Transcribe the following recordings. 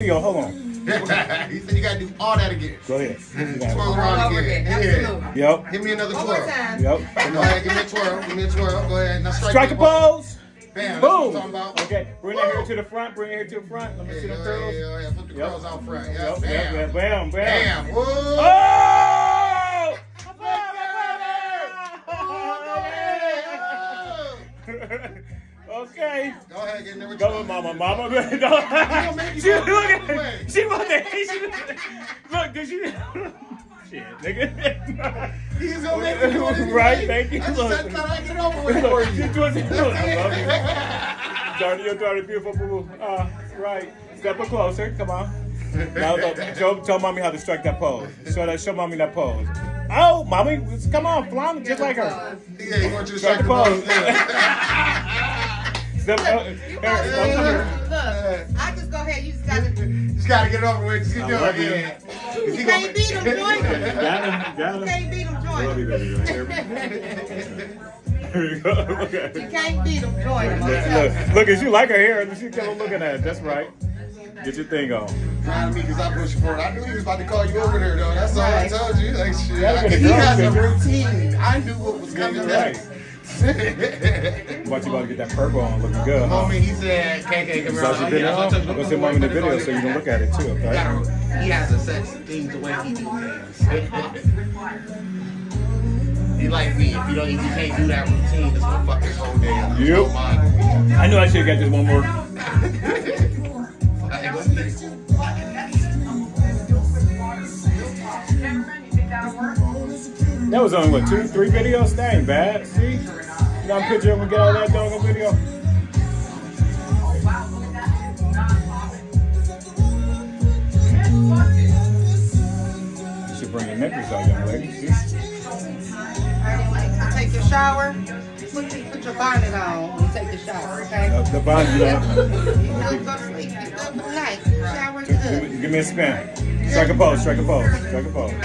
Yo, hold on. he said you gotta do all that again. Go ahead. You got it. Twirl around again. again. Yeah. Yep. Give me another One twirl. Yep. Go ahead, give me a twirl. Give me a twirl. Go ahead. Now strike, Strike a pose. Bam. That's what I'm Boom. Okay. Bring that here to the front. Bring it here to the front. Let me Yeah, see yeah, them curls. yeah, yeah. Put the Yep. curls out front. Yeah. Yep. Bam. Yep. Yep. Bam. Bam. Bam. Whoa. Oh! okay. Go ahead, get number Go with mama, mama. No. make you she look at she want that. She, look, did she? Shit, nigga. He's gonna make you do it Right, thank you. I just Look. that I get it over with Look, for you. doing it. Look, I love you. Darty, your daughter, beautiful boo boo. Uh, right. Step up closer. Come on. Now, look, Joe, tell mommy how to strike that pose. Show that. Show mommy that pose. Oh, mommy, come on, flaunt just like her. Yeah, he wants you to Strike strike the the pose. pose. Yeah. Step. Uh, You Eric, know, come here. look, I just go ahead. You just got to. Just gotta get it over with. Just keep I doing love it. you. Yeah. You can't beat him, join him. Got him. Got You him. can't beat him, I love you, join him. baby. Here you go. Okay. You can't beat him, join him. I'm Look, telling you. look, look, as you like her hair, she kept on looking at it. That's right. Get your thing on. Proud of me because I pushed for it. I knew he was about to call you over there, though. That's all I told you. Like, shit. Gotta I, get a he girl has a picture. routine. I knew what was coming you're next. Watch you about to get that purple on, looking good, huh? Homie, he said, KK, come So Oh, been yeah, on. so I took- Go see mommy in the video so you can look at it too, He okay? He has a sex thing the way he do things. he like me. If you don't, if you can't do that routine, it's gonna fuck his whole day. Yep. I knew I should have got this one more. That was only what two, three videos. That ain't bad. See, you got a picture of him get all that dog on video. You should bring your nipples out, young lady. See? Take your shower. Put, put your bonnet on take a shower, okay? The, the you know. You know, go to sleep. Good night. Shower Give good. give me a spin. Strike a pose. Strike a pose. Strike a pose.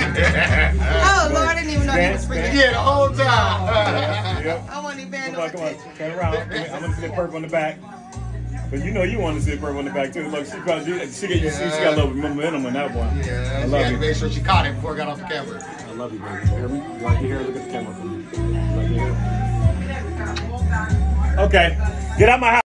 Oh, Lord, I didn't even know you was Spin, freaking. Yeah, the whole time. Yep. I wasn't even paying Come on, come on. Turn around. I'm gonna see the purple on the back. But you know you want to see the purple on the back too. Look, she probably she, get you see she got a little momentum in that one. Yeah, I she love had to you. make sure she caught it before I got off the camera. I love you, baby. You hear me? You like your hair? Look at the camera for me. Like your hair? Okay, get out my house.